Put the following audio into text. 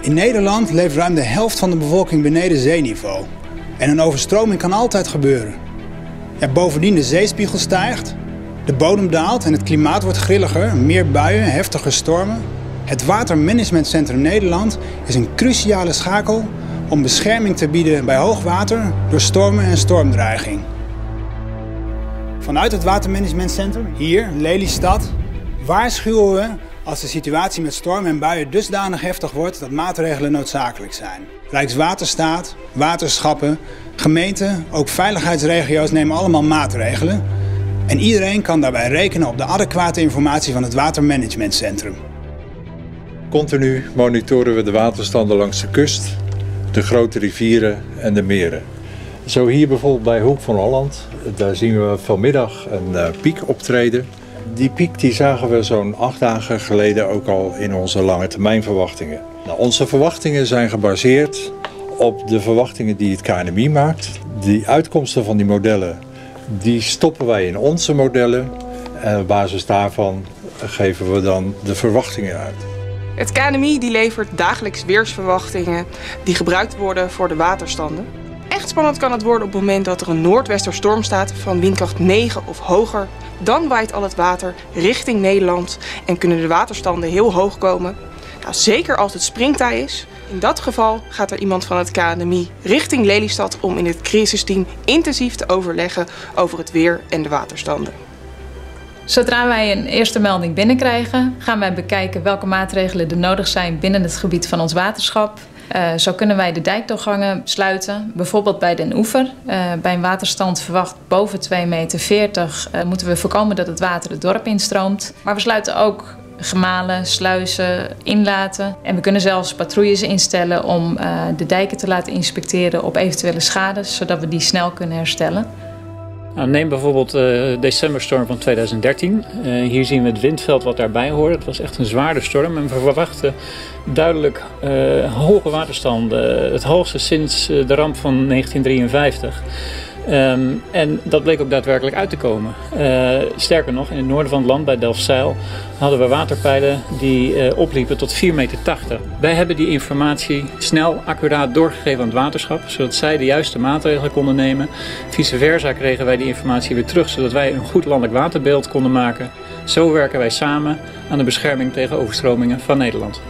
In Nederland leeft ruim de helft van de bevolking beneden zeeniveau. En een overstroming kan altijd gebeuren. Ja, bovendien de zeespiegel stijgt, de bodem daalt en het klimaat wordt grilliger, meer buien, heftige stormen. Het Watermanagementcentrum Nederland is een cruciale schakel om bescherming te bieden bij hoogwater door stormen en stormdreiging. Vanuit het Watermanagementcentrum, hier, Lelystad, waarschuwen we als de situatie met stormen en buien dusdanig heftig wordt dat maatregelen noodzakelijk zijn. Rijkswaterstaat, waterschappen, gemeenten, ook veiligheidsregio's nemen allemaal maatregelen. En iedereen kan daarbij rekenen op de adequate informatie van het Watermanagementcentrum. Continu monitoren we de waterstanden langs de kust, de grote rivieren en de meren. Zo hier bijvoorbeeld bij Hoek van Holland, daar zien we vanmiddag een uh, piek optreden. Die piek die zagen we zo'n acht dagen geleden ook al in onze lange termijn verwachtingen. Nou, onze verwachtingen zijn gebaseerd op de verwachtingen die het KNMI maakt. Die uitkomsten van die modellen die stoppen wij in onze modellen en op basis daarvan geven we dan de verwachtingen uit. Het KNMI die levert dagelijks weersverwachtingen die gebruikt worden voor de waterstanden. Spannend kan het worden op het moment dat er een noordwesterstorm staat van windkracht 9 of hoger. Dan waait al het water richting Nederland en kunnen de waterstanden heel hoog komen. Nou, zeker als het springtij is. In dat geval gaat er iemand van het KNMI richting Lelystad om in het crisisteam intensief te overleggen over het weer en de waterstanden. Zodra wij een eerste melding binnenkrijgen, gaan wij bekijken welke maatregelen er nodig zijn binnen het gebied van ons waterschap. Uh, zo kunnen wij de dijkdoorgangen sluiten, bijvoorbeeld bij Den Oever. Uh, bij een waterstand verwacht boven 2,40 meter uh, moeten we voorkomen dat het water het dorp instroomt. Maar we sluiten ook gemalen, sluizen, inlaten. En we kunnen zelfs patrouilles instellen om de dijken te laten inspecteren op eventuele schade, zodat we die snel kunnen herstellen. Nou, neem bijvoorbeeld uh, decemberstorm van 2013. Uh, hier zien we het windveld wat daarbij hoort. Het was echt een zware storm en we verwachten duidelijk uh, hoge waterstanden. Het hoogste sinds de ramp van 1953. Um, en dat bleek ook daadwerkelijk uit te komen. Uh, sterker nog, in het noorden van het land, bij Delfzijl, hadden we waterpeilen die uh, opliepen tot 4,80 meter. Wij hebben die informatie snel, accuraat doorgegeven aan het waterschap, zodat zij de juiste maatregelen konden nemen. Vice versa kregen wij die informatie weer terug, zodat wij een goed landelijk waterbeeld konden maken. Zo werken wij samen aan de bescherming tegen overstromingen van Nederland.